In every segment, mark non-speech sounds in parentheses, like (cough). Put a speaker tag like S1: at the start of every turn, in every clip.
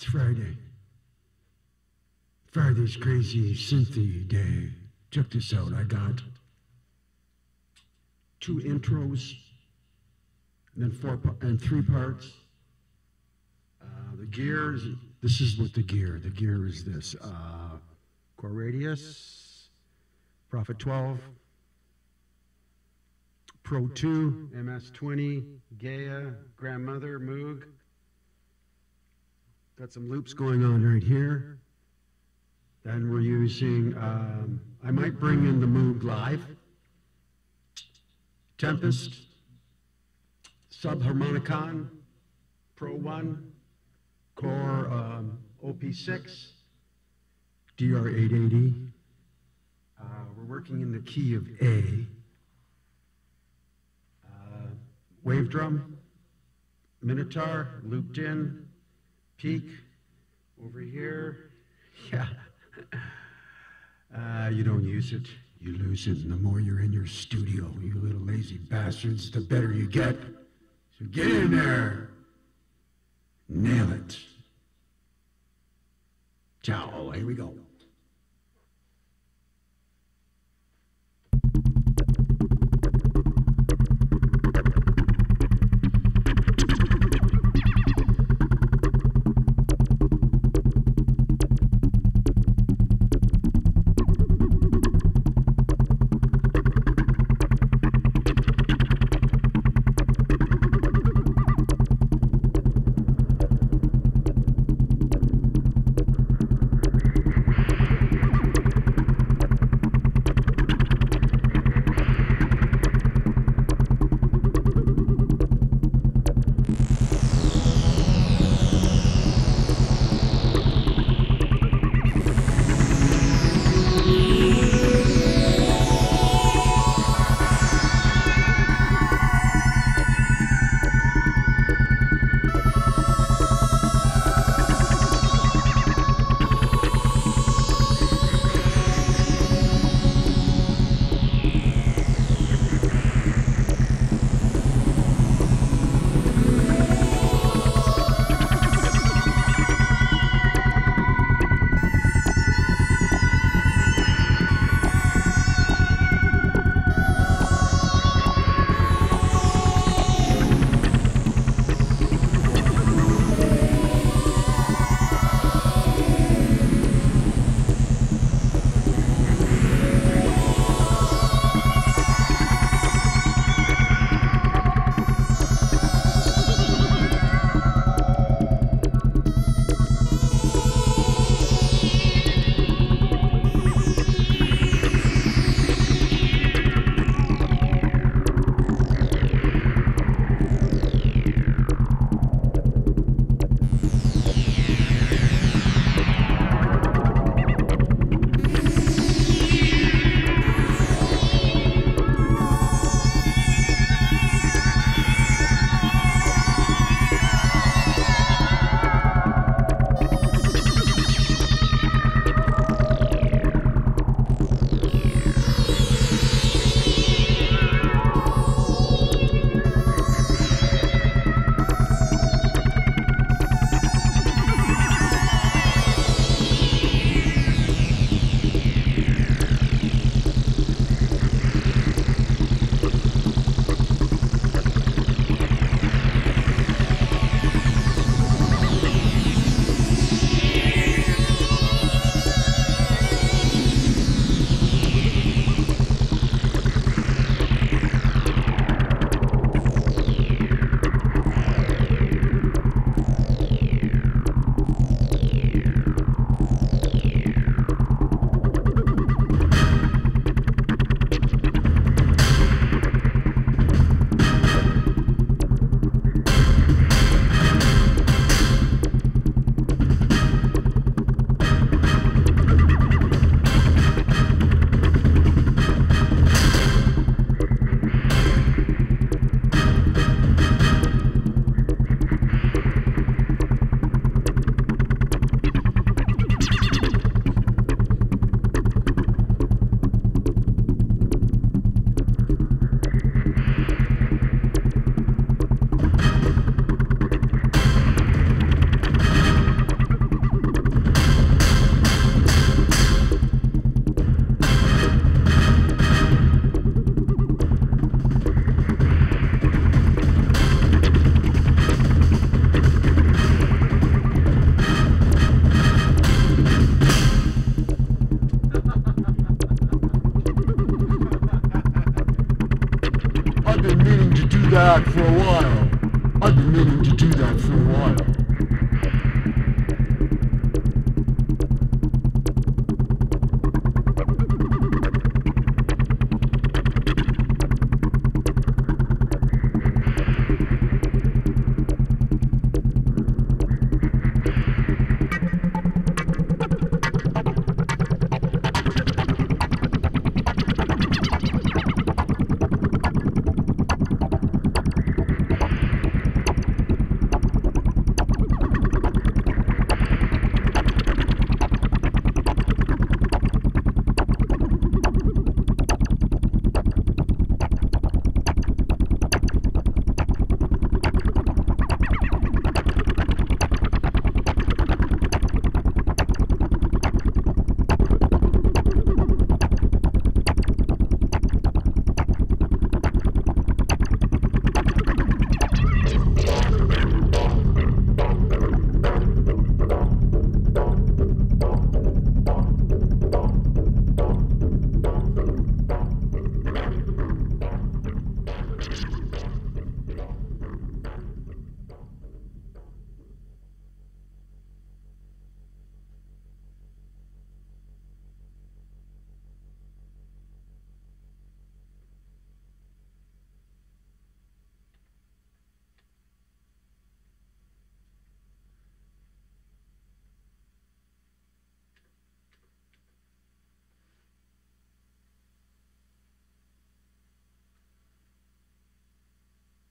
S1: It's Friday. Friday's crazy synthy day. Check this out. I got two intros, and then four and three parts. Uh, the gears. This is what the gear. The gear is this: uh, Korg Radias, Prophet 12, Pro 2, MS 20, Gaia, Grandmother, Moog. Got some loops going on right here. Then we're using, um, I might bring in the Moog Live, Tempest, Subharmonicon, Pro 1, Korg um, opsix, DR880. Uh, we're working in the key of A. Uh, wave drum, Minitaur, looped in, peak, over here. Yeah. Uh, you don't use it, you lose it. And the more you're in your studio, you little lazy bastards, the better you get. So get in there. Nail it. Ciao. Here we go.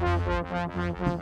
S1: The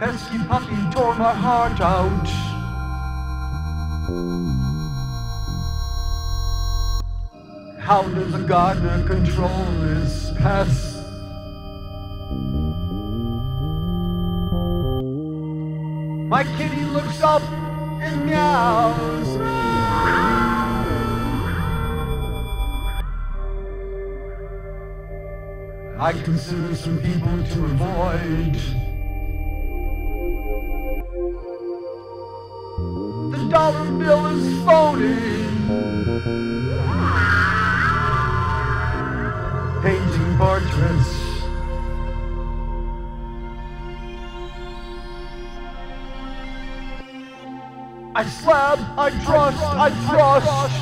S1: pesky puppy tore my heart out. How does a gardener control his pests? My kitty looks up and meows. I consider some people to avoid. I slab, I trust, I trust.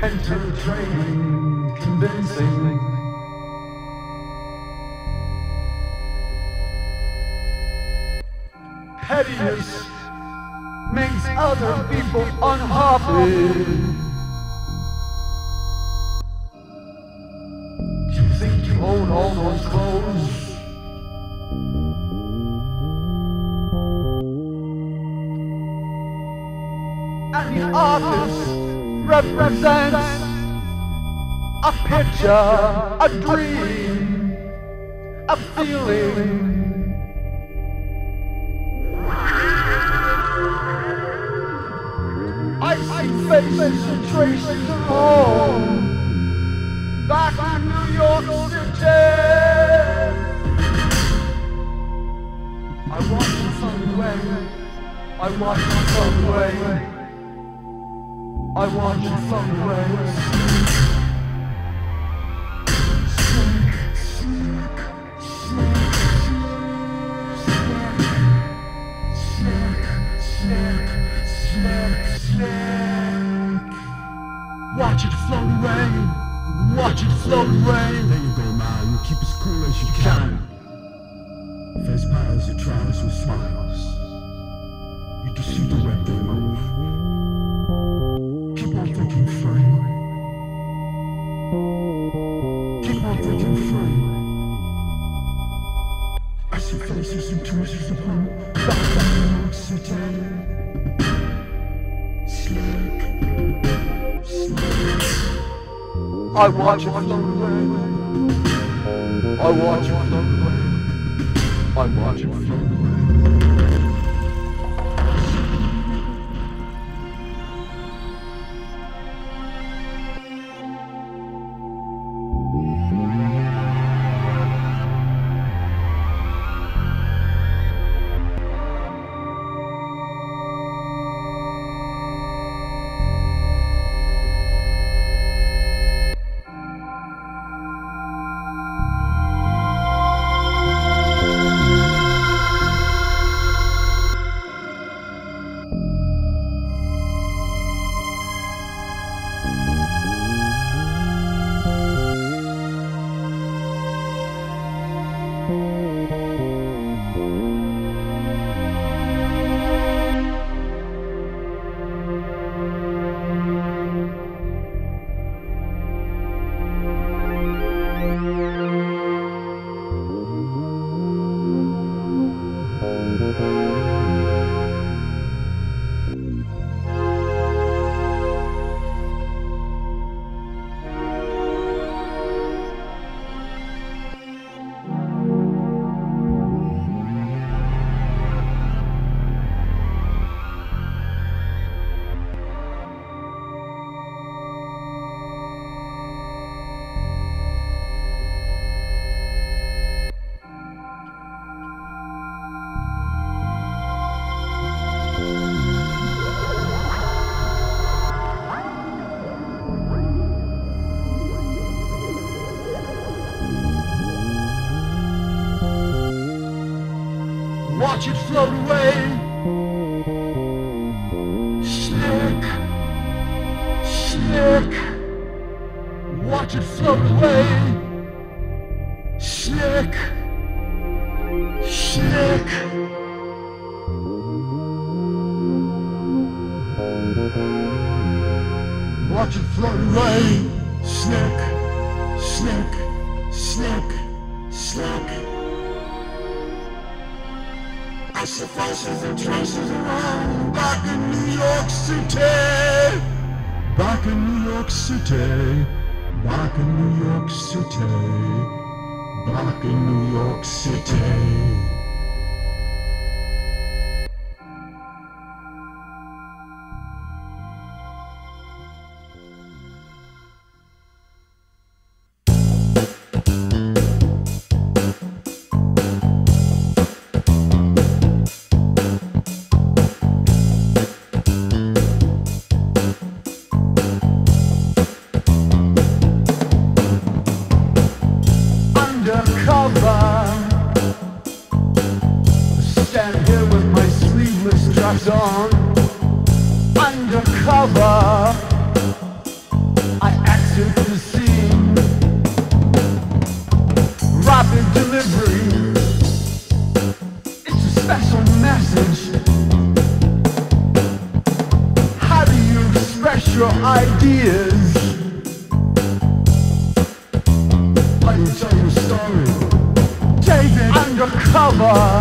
S1: Penetrating, convincing. Pettiness makes other people unhappy. Represents a picture, a dream, a feeling. I see faces and traces of home back in New York City. I you float away. I you float away. I watch away. Watch it float away. Watch it float away.
S2: There you go, man. Keep as cool as you can. Fez piles of trials with smiles. You can see the web I
S1: watch it float away. I watch it float away. I watch it Watch it float New York City. Back in New York City. Back in New York City. your ideas. I tell you a story. David, undercover.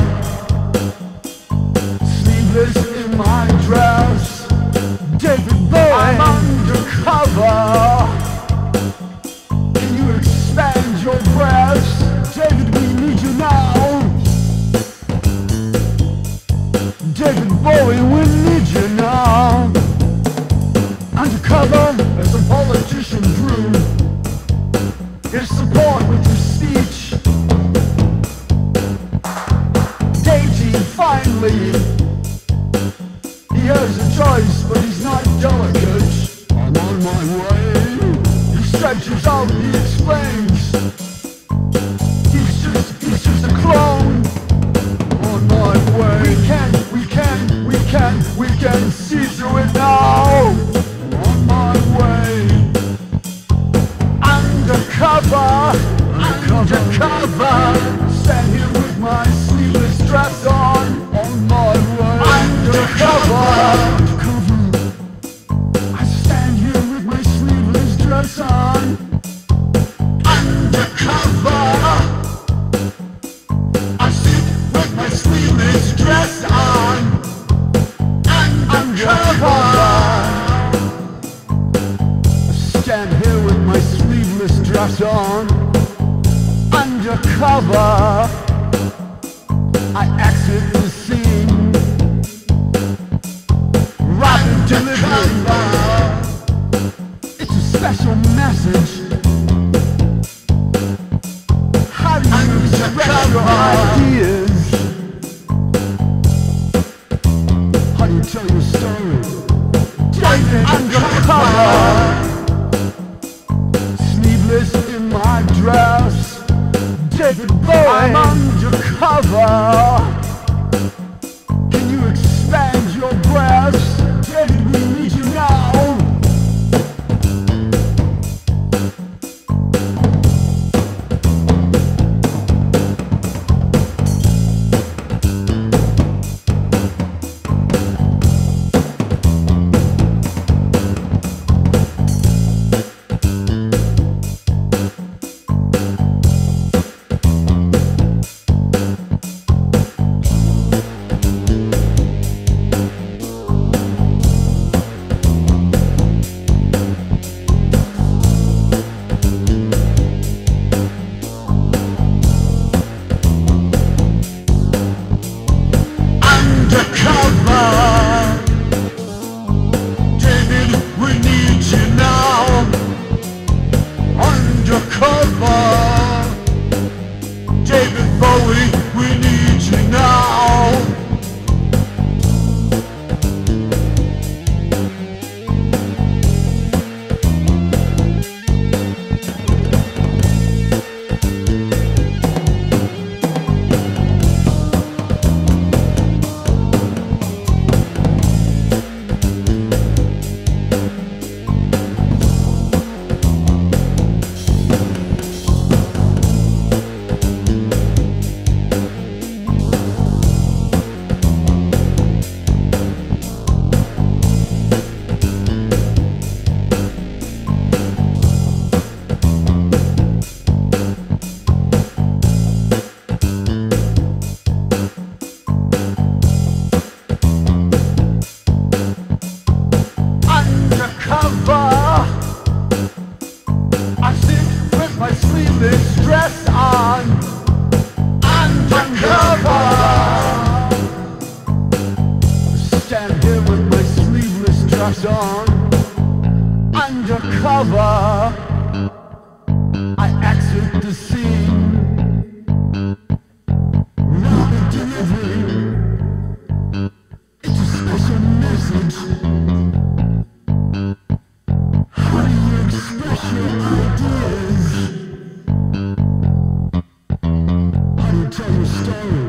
S1: tell your story.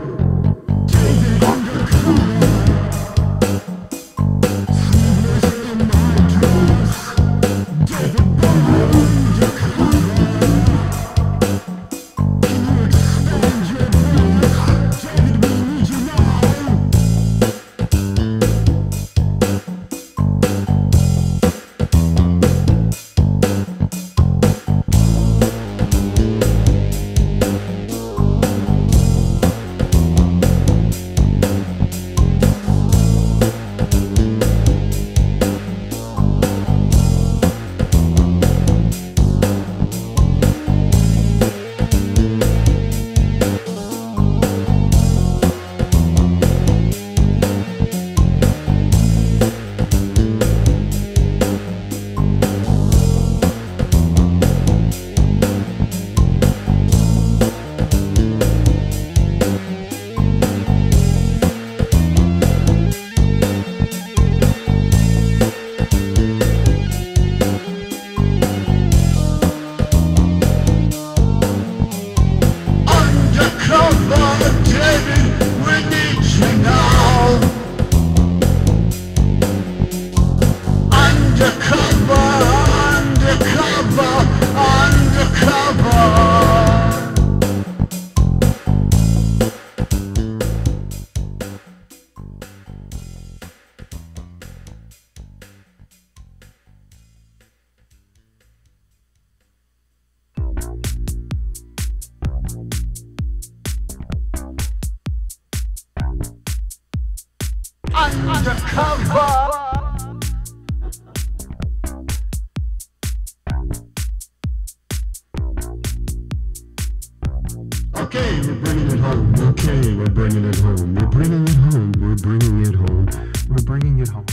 S1: Okay, we're bringing it home. Okay, we're bringing it home. We're bringing it home. We're bringing it home. We're bringing it home.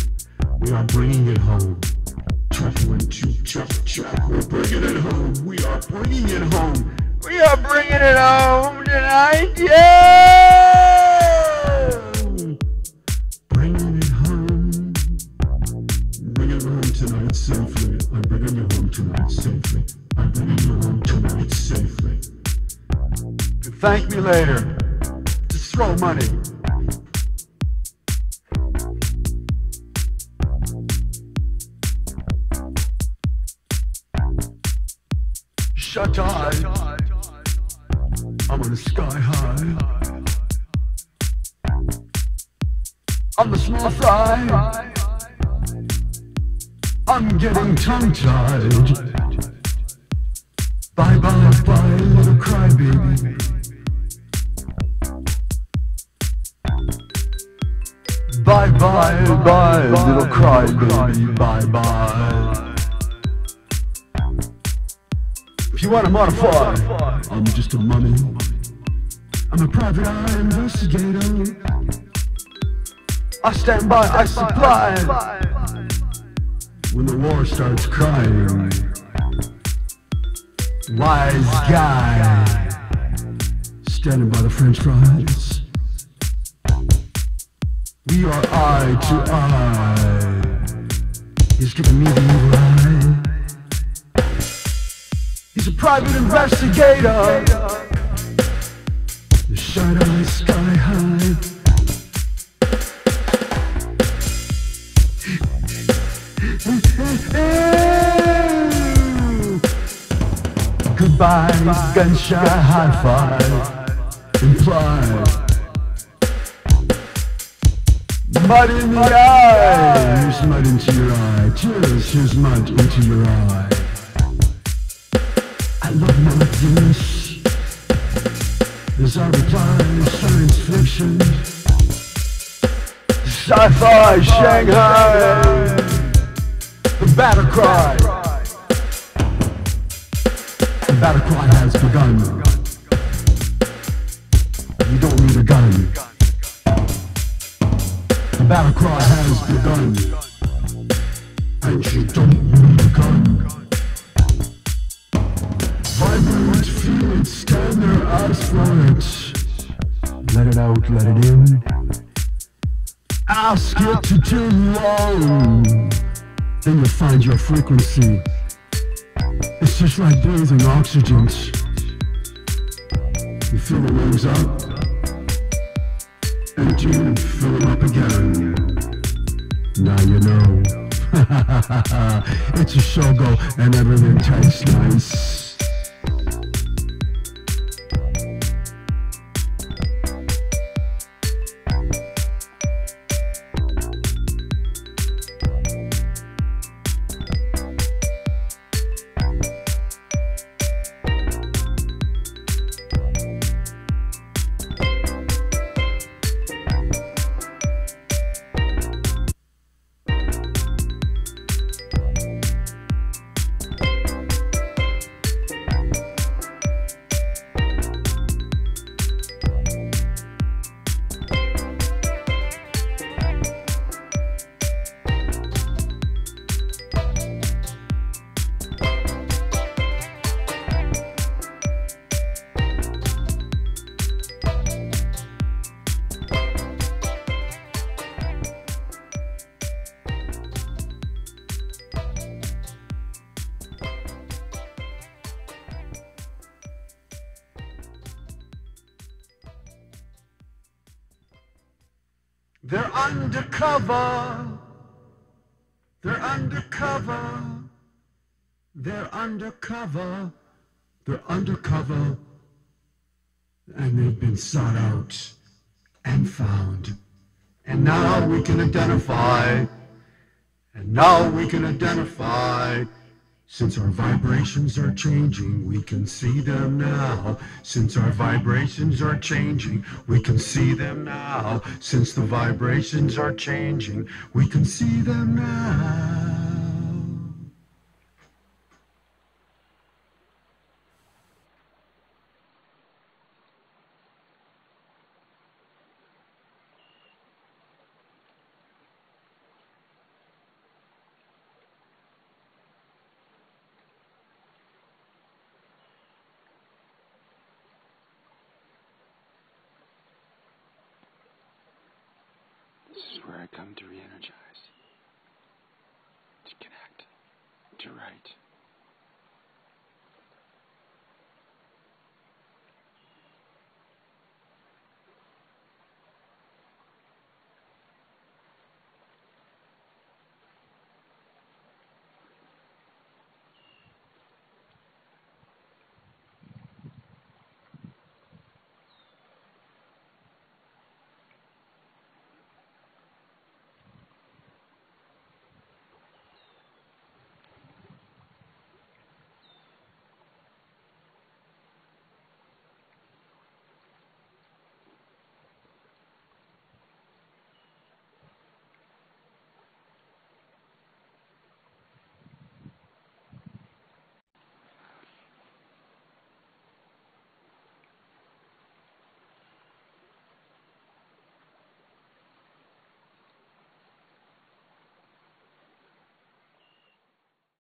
S1: We are bringing it home. Track one, two, track, track. We're bringing it home. We are bringing it home.
S3: We are bringing it home tonight, yeah! Thank me later. Just throw money. Shut eye. I'm on the sky high. I'm the small fry. I'm getting tongue tied. Bye bye bye, little crybaby. Bye bye bye, little crybaby. Bye bye. If you want to modify,
S1: I'm just a mummy. I'm a private eye investigator.
S3: I stand by, I supply.
S1: When the war starts crying,
S3: Wise guy.
S1: standing by the French fries.
S3: We are eye to eye.
S1: He's giving me the evil eye.
S3: He's a private investigator.
S1: The shine eye sky high. (laughs)
S3: Goodbye, gunshot high five.
S1: Imply.
S3: Mud in the eye.
S1: Here's mud into your eye. Cheers, here's mud into your eye. I love my mountains. As I reply science fiction.
S3: Sci-fi Shanghai. The battle cry.
S1: The battle cry has begun. You don't need a gun. Battle cry has begun. And you don't need a gun. Vibrate, feel it, stand there, for it. Let it out, let it in. Ask it to turn on. Then you'll find your frequency. It's just like breathing oxygen. You fill the lungs up, and fill them up again. Now you know. (laughs) it's a show go and everything tastes nice.
S3: Undercover. They're undercover.
S1: They're undercover. They're undercover. And they've been sought out and found.
S3: And now we can identify. And now we can identify.
S1: Since our vibrations are changing, we can see them now. Since our vibrations are changing, we can see them now. Since the vibrations are changing, we can see them now.